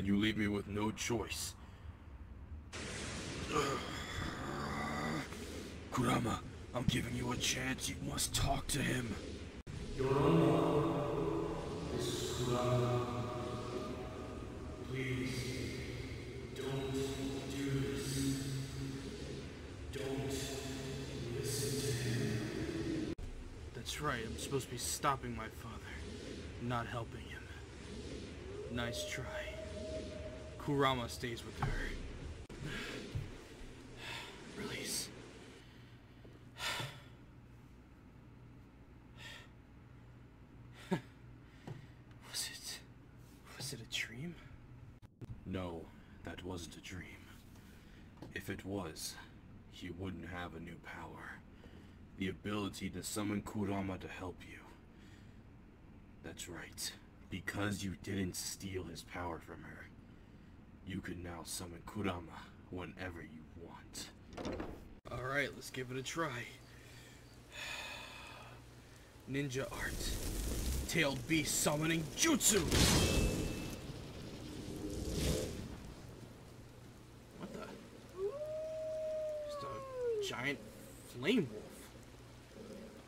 Then you leave me with no choice. Kurama, I'm giving you a chance. You must talk to him. Your Honor, this is Kurama. Please, don't do this. Don't listen to him. That's right, I'm supposed to be stopping my father, not helping him. Nice try. Kurama stays with her. Release. was it. Was it a dream? No, that wasn't a dream. If it was, you wouldn't have a new power. The ability to summon Kurama to help you. That's right. Because you didn't steal his power from her, you can now summon Kurama whenever you want. Alright, let's give it a try. Ninja art. Tailed beast summoning jutsu! What the? Just a giant flame wolf.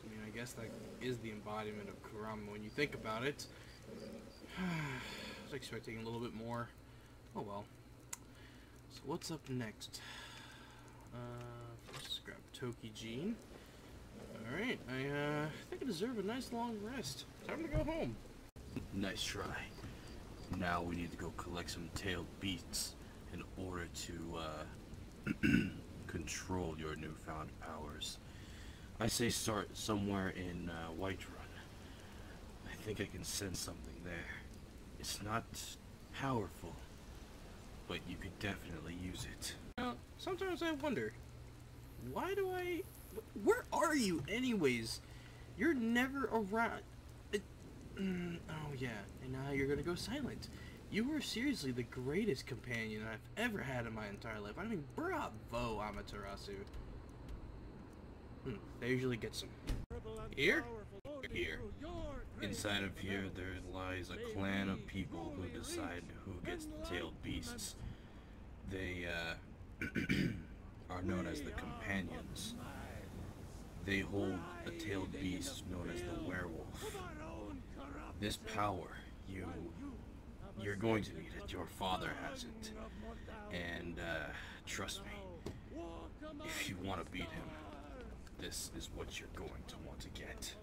I mean, I guess that is the embodiment of Kurama when you think about it. I was expecting a little bit more. Oh well. So what's up next? Uh, let's grab Toki Jean. Alright, I uh, think I deserve a nice long rest. Time to go home. Nice try. Now we need to go collect some tailed beasts in order to uh, control your newfound powers. I say start somewhere in uh, Whiterun. I think I can sense something there. It's not powerful, but you could definitely use it. Now, sometimes I wonder, why do I... Where are you anyways? You're never around. Mm, oh yeah, and now you're gonna go silent. You were seriously the greatest companion I've ever had in my entire life. I mean, bravo, Amaterasu. Hmm, they usually get some. Here? Here. Inside of here, there lies a clan of people who decide who gets the tailed beasts. They uh, are known as the companions. They hold a tailed beast known as the werewolf. This power, you, you're going to need it. Your father has it, and uh, trust me, if you want to beat him, this is what you're going to want to get.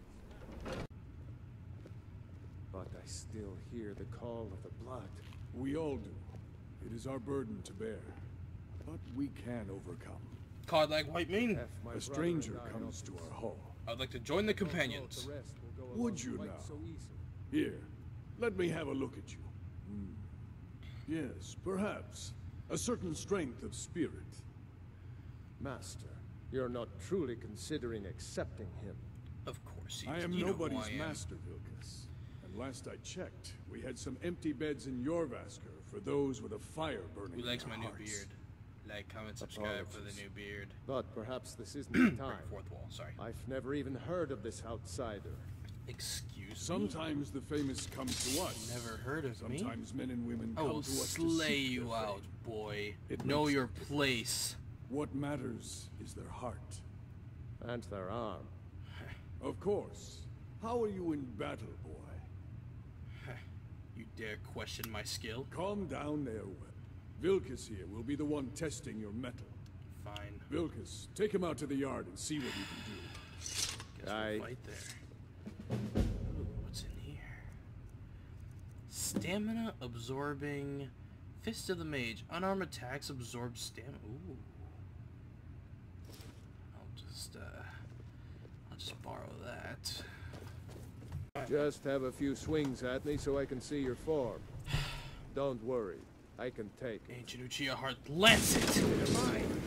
But I still hear the call of the blood. We all do. It is our burden to bear. But we can overcome. Kodlak Whitemane? A stranger comes to our hall. I'd like to join the companions. if the rest will go Would you quite now? So. Here, let me have a look at you. Hmm. Yes, perhaps. A certain strength of spirit. Master, you're not truly considering accepting him. Of course, I am you know who nobody's I am. master, Vilkas. And last I checked, we had some empty beds in Jorrvaskr for those with a fire burning Who in likes their my new beard? Like, comment, subscribe for the new beard. But perhaps this isn't the time. fourth wall, sorry. I've never even heard of this outsider. Excuse me? Sometimes the famous come to us. Never heard of me? Sometimes men and women I come oh, to will us to slay you out, boy. It know your no difference. place. What matters is their heart. And their arm. Of course. How are you in battle, boy? You dare question my skill? Calm down there, Webb. Vilkas here will be the one testing your mettle. Fine. Vilkas, take him out to the yard and see what you can do. Guess I- we'll fight there. Ooh, what's in here? Stamina absorbing. Fist of the Mage. Unarmed attacks absorb stamina. Ooh. Just, uh. I'll just borrow that. Just have a few swings at me so I can see your form. Don't worry, I can take it. Ancient Uchiha Heart Lance it! How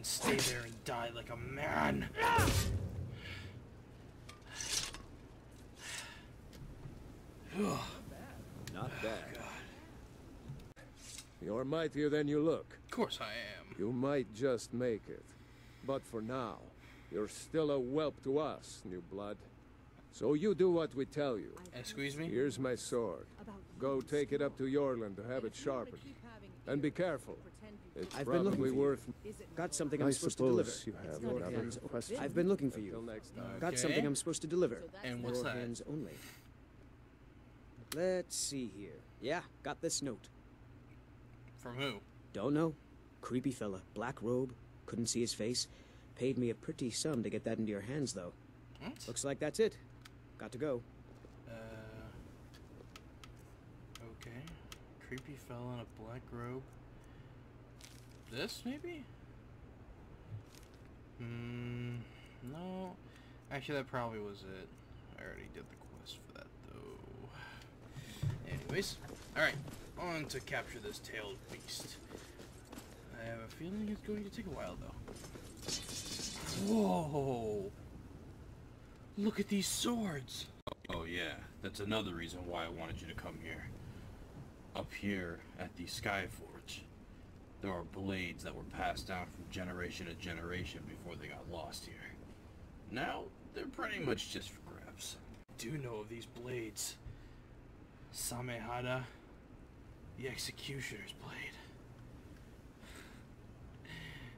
Fine, then stay there and die like a man. Not bad. You're mightier than you look. Of course I am. You might just make it. But for now, you're still a whelp to us, new blood. So you do what we tell you. And squeeze me? Here's my sword. Go take it up to Eorlund to have it sharpened. And be careful. It's I've been looking probably for you. worth... Got something I I'm supposed to deliver. suppose you have Your another hands- I've been looking for you. next time. Got Okay. something I'm supposed to deliver. And what's Your that? hands only. Let's see here. Yeah, got this note. From who? Don't know. Creepy fella, black robe, couldn't see his face. Paid me a pretty sum to get that into your hands, though. What? Looks like that's it. Got to go. Uh. Okay. Creepy fella in a black robe. This, maybe? Hmm. No. Actually, that probably was it. I already did the quest for that, though. Anyways. Alright. On to capture this tailed beast. I have a feeling it's going to take a while, though. Whoa! Look at these swords! Oh yeah, that's another reason why I wanted you to come here. Up here at the Skyforge, there are blades that were passed down from generation to generation before they got lost here. Now, they're pretty much just for grabs. do you know of these blades. Samehada, the Executioner's blade.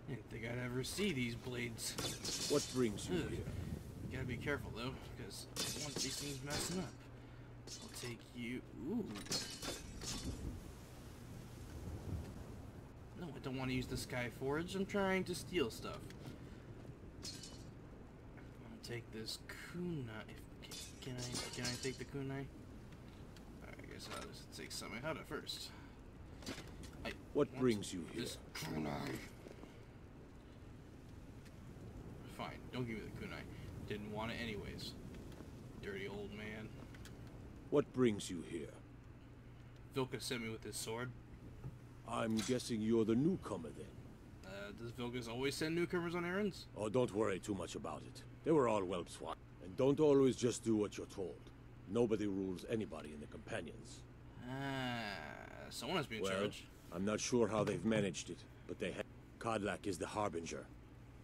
Didn't think I'd ever see these blades. What brings you Ugh. here? Gotta be careful though, because I want these things messing up. I'll take you. Ooh. No, I don't want to use the Sky Forge. I'm trying to steal stuff. I'm gonna take this kunai. If, can I? Can I take the kunai? I guess I'll just take Samehada first. I What brings you here? This kunai. Fine, don't give me the kunai. Didn't want it anyways. Dirty old man. What brings you here? Vilka sent me with his sword. I'm guessing you're the newcomer then. Uh, does Vilkas always send newcomers on errands? Oh, don't worry too much about it. They were all whelp swat. And don't always just do what you're told. Nobody rules anybody in the companions. Ah, someone has to be well, charge. I'm not sure how they've managed it, but they have. Kodlak is the harbinger,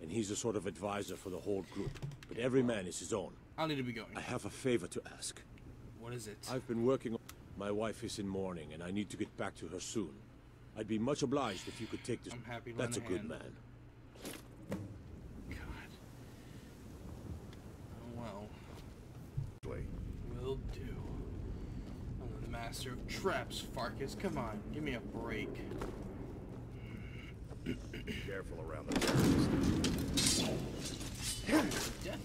and he's a sort of advisor for the whole group. But every man is his own. I'll need to be going. I have a favor to ask. What is it? I've been working. on... My wife is in mourning, and I need to get back to her soon. I'd be much obliged if you could take this. I'm happy to That's a lend a good man. God. Oh well. Will do. I'm the master of traps, Farkas. Come on, give me a break. Careful around the terrorists. Death.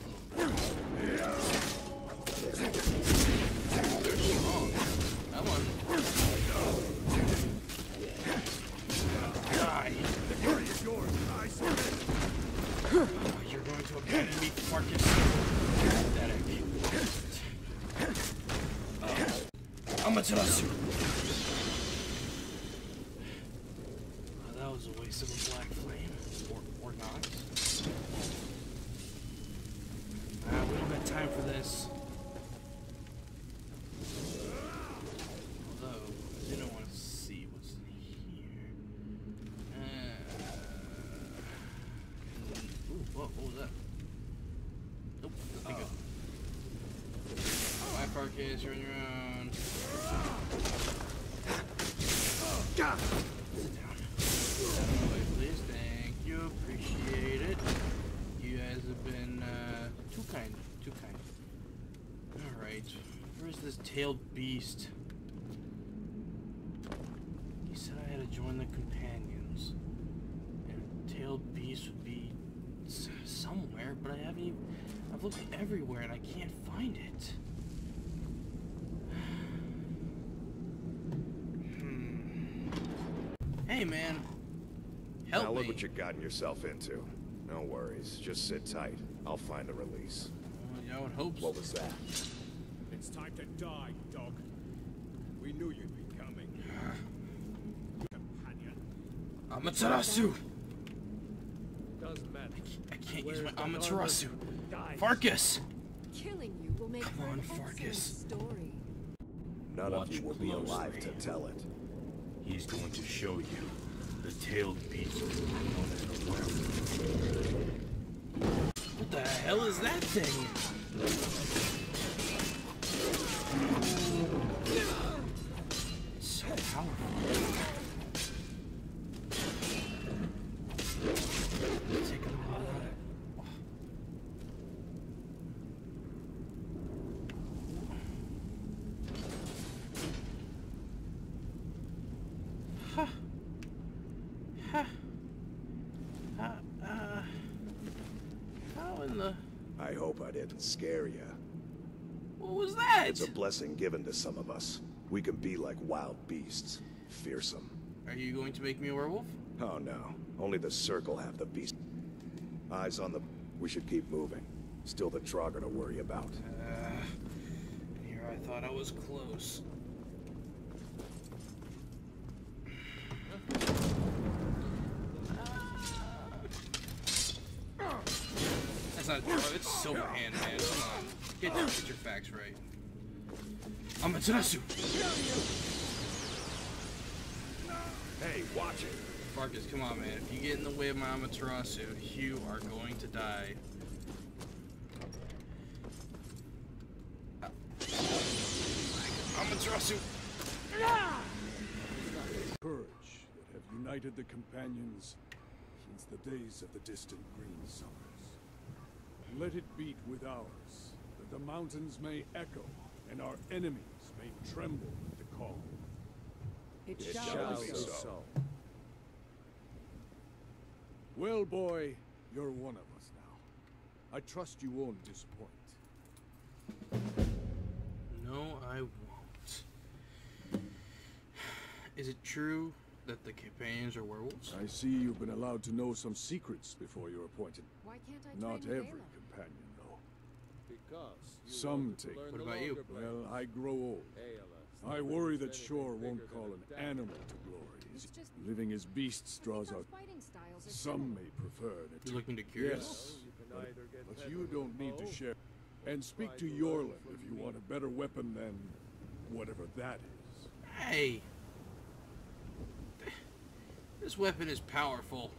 They're strong. Come on. Die. Oh, you're going to Farkas. Pathetic. Amaterasu. Oh, that was a waste of a black flame. Or, or not. Ah, we don't got time for this. Although, I didn't want to see what's in here. Uh, ooh, whoa, what was that? Nope, nothing good. Bye, Farkas, you're on your own. Sit down. Of please. Thank you. Appreciate it. You guys have been uh, too kind. Too kind. Alright. Where's this tailed beast? He said I had to join the companions. And a tailed beast would be somewhere, but I haven't even. I've looked everywhere and I can't find it. Hey, man. Help now look me. what you've gotten yourself into. No worries. Just sit tight. I'll find a release. Well, yeah, I would hope so. What was that? It's time to die, dog. We knew you'd be coming. Companion. Amaterasu! Doesn't matter. I can't use my Amaterasu. Die. Farkas! Killing you will make Come on, an Farkas. story. None Watch of you will be alive to tell it. He's going to show you the tailed beast. What the hell is that thing? So powerful. Take a look at that. Huh. Huh. Uh, uh, how in the... I hope scare you. What was that? It's a blessing given to some of us. We can be like wild beasts. Fearsome. Are you going to make me a werewolf? Oh no. Only the circle have the beast. Eyes on the... We should keep moving. Still the Trogger to worry about. Uh, here I thought I was close. Not oh, it's Silverhand, man. Come on. Get, get your facts right. I'm a Amaterasu! Hey, watch it! Farkas, come on, man. If you get in the way of my Amaterasu, you are going to die. Amaterasu! courage that have united the companions since the days of the distant green summers. Let it beat with ours, that the mountains may echo and our enemies may tremble at the call. It, It shall, shall be be so. so. Well, boy, you're one of us now. I trust you won't disappoint. No, I won't. Is it true that the companions are werewolves? I see you've been allowed to know some secrets before you're appointed. Why can't I Not train with every Aela? Companion, though. Because you Some take- learn What the about you? longer. Well, I grow old. I worry that Shore won't call an dagger. animal to glory. Just Living as beasts draws out. our fighting styles Some may prefer an You're looking to cure us? Yes, You but, but you don't need to share. And speak to Eorlund if you want a better weapon than whatever that is. Hey! This weapon is powerful.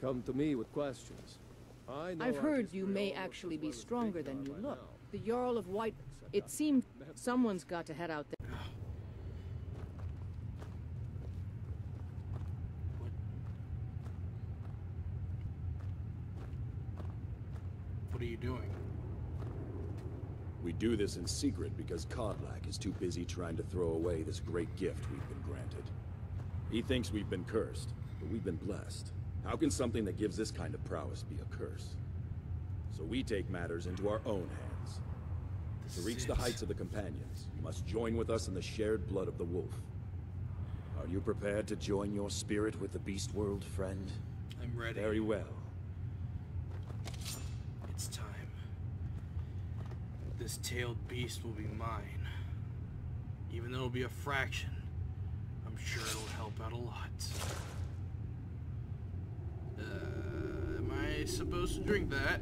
Come to me with questions. I know I've heard you may actually be stronger than you look. now. The Jarl of White. It seemed someone's got to head out there. What? What are you doing? We do this in secret because Kodlak is too busy trying to throw away this great gift we've been granted. He thinks we've been cursed, but we've been blessed. How can something that gives this kind of prowess be a curse? So we take matters into our own hands. To reach the heights of the Companions, you must join with us in the shared blood of the wolf. Are you prepared to join your spirit with the beast world, friend? I'm ready. Very well. It's time. This tailed beast will be mine. Even though it'll be a fraction, I'm sure it'll help out a lot. Uh, am I supposed to drink that?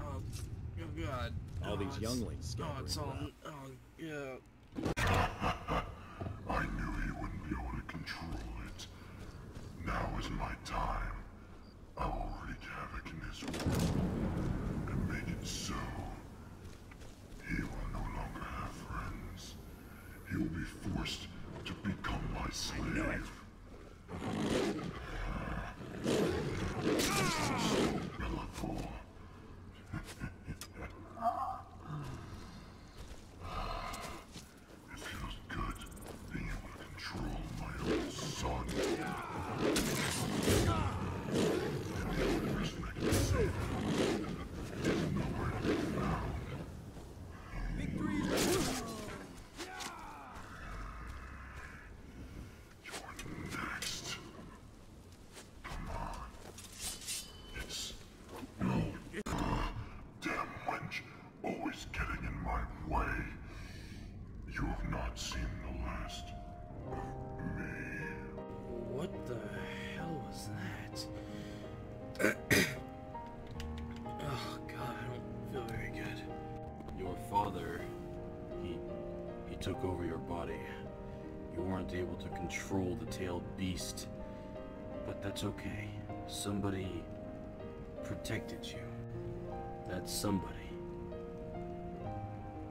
Oh, oh God. All Oh, these younglings Oh, it's all. Oh, yeah. Father, he he took over your body. You weren't able to control the tailed beast, but that's okay. Somebody protected you. That somebody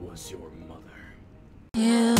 was your mother. Yeah.